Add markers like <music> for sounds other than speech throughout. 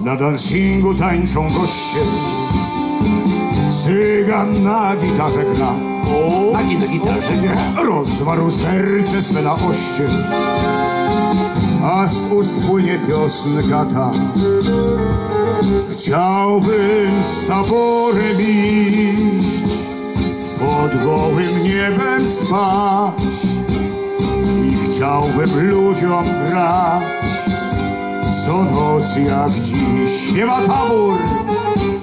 Na dancingu tańczą goście. Cygan na gitarze gra. Na gitarze gra. Rozwarł serce swe na oście. A z ust płynie piosenka ta Chciałbym z taborem iść. Pod gołym niebem spać. I chciałbym ludziom grać Co noc jak dziś. Śpiewa tabor.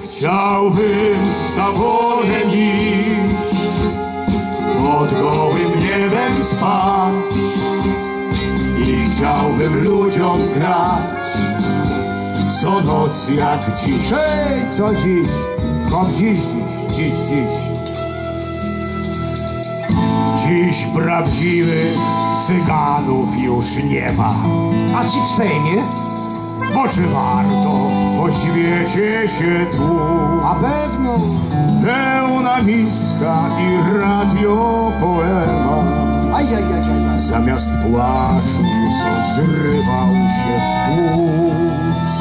Chciałbym z taborem iść. Pod gołym niebem spać. I chciałbym ludziom grać. Co noc jak dziś. Hej, co dziś? Kom dziś, dziś, dziś, dziś. Dziś prawdziwych cyganów już nie ma. A ci w Sejmie? Bo czy warto po świecie się tłum A pewno. Pełna miska i radio poema. Zamiast płaczu, co zrywał się z płuc.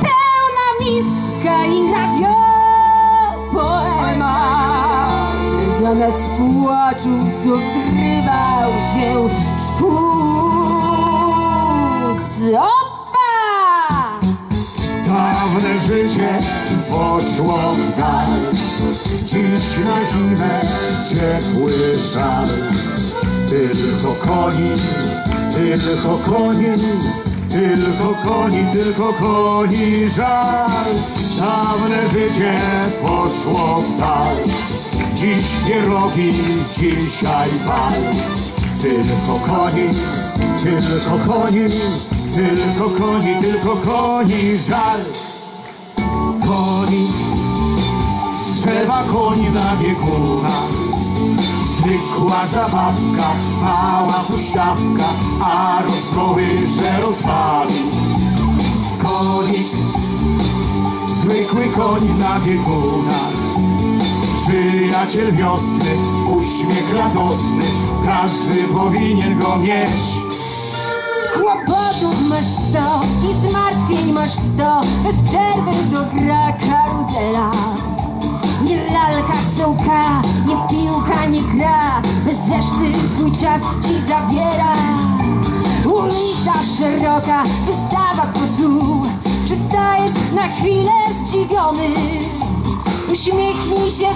Pełna miska i radio poema Zamiast płaczu, co zrywał się z płuc życie poszło dal Dziś na zimę ciepły żal. Tylko koni, tylko koni Tylko koni, tylko koni żal. Dawne życie poszło dal. Dziś pierogi, dzisiaj bal. Tylko koni, tylko koni Tylko koni, tylko koni żal drzewa koni na biegunach. Zwykła zabawka, mała huśtawka A rozkołysze rozwali. Konik, zwykły koń na biegunach. Przyjaciel wiosny, uśmiech radosny Każdy powinien go mieć. Kłopotów masz sto i zmartwień masz sto. Bez przerwy to gra karuzela lalka cołka, nie piłka, nie gra. Bez reszty twój czas ci zabiera. Ulica szeroka, wystawa tu Przystajesz na chwilę zdziwiony. Uśmiechnij się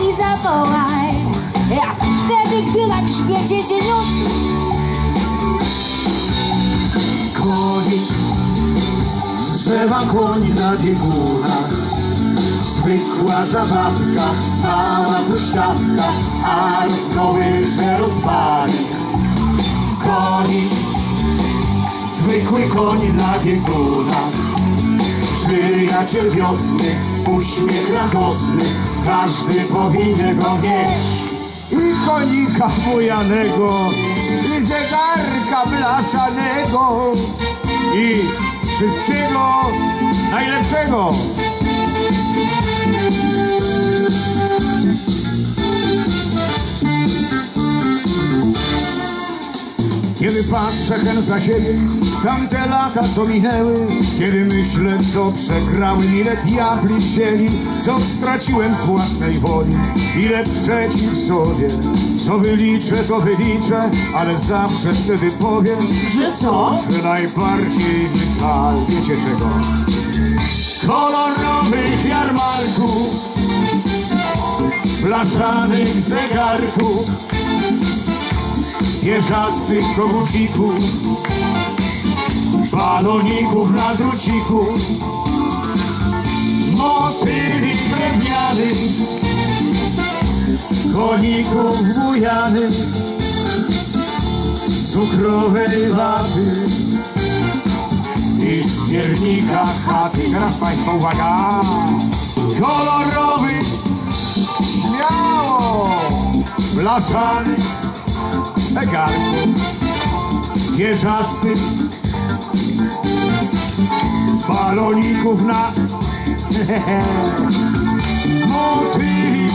i zawołaj. Jak wtedy, gdy na grzbiecie niósł Konik, z drzewa koń na biegunach Zwykła zabawka, mała huśtawka A rozkołysze rozpali Konik, zwykły koń na biegunach. Przyjaciel wiosny, uśmiech radosny Każdy powinien go mieć. I konika bujanego, i zegarka blaszanego, i wszystkiego najlepszego. Kiedy patrzę hen za siebie, tamte lata co minęły Kiedy myślę co przegrałem, ile diabli wzięli Co straciłem z własnej woli, ile przeciw sobie Co wyliczę to wyliczę, ale zawsze wtedy powiem Że co? Że najbardziej mi żal, wiecie czego? Kolorowych jarmarków Blaszanych zegarków Jeżastych kogucików Baloników na druciku Motyli drewnianych Koników bujanych Cukrowej waty I z chaty. Teraz Państwo uwaga! Kolorowy Śmiało! Blaszany Zegarku Jeżastych Baloników na <laughs> Motyli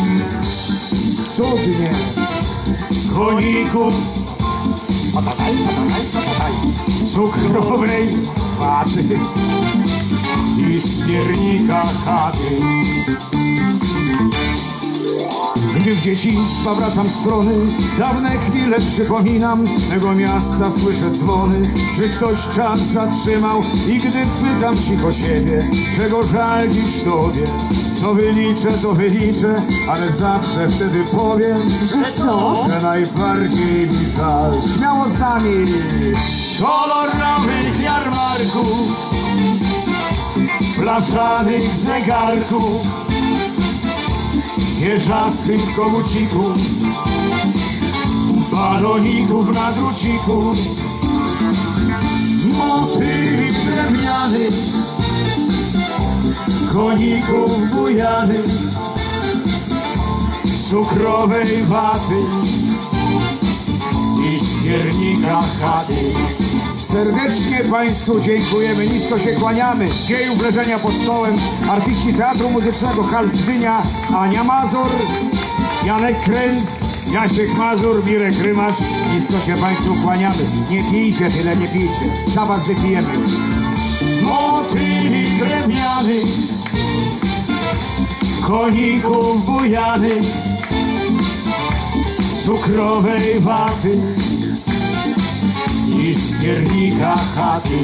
Cudnie Koników Patataj, patataj, patataj Cukrowej waty i smiernika chaty. Gdy w dzieciństwa wracam strony, dawne chwile przypominam, tego miasta słyszę dzwony, czy ktoś czas zatrzymał i gdy pytam cicho siebie, czego żal dziś tobie, co wyliczę, to wyliczę, ale zawsze wtedy powiem, Że co? że najbardziej mi żal. Śmiało z nami! Kolorowych jarmarków, blaszanych zegarków, jeżastych kogucików, baloników na druciku, motyli drewnianych, koników bujanych, cukrowej waty i śmiernika chaty. Serdecznie Państwu dziękujemy, nisko się kłaniamy. Dziejów leżenia pod stołem, artyści Teatru Muzycznego Hals Gdynia, Ania Mazur, Janek Kręc, Jasiek Mazur, Mirek Rymasz. Nisko się Państwu kłaniamy. Nie pijcie tyle, nie pijcie. Za Was wypijemy. Motyli drewnianych, koników bujanych, cukrowej waty i śmiernika chaty.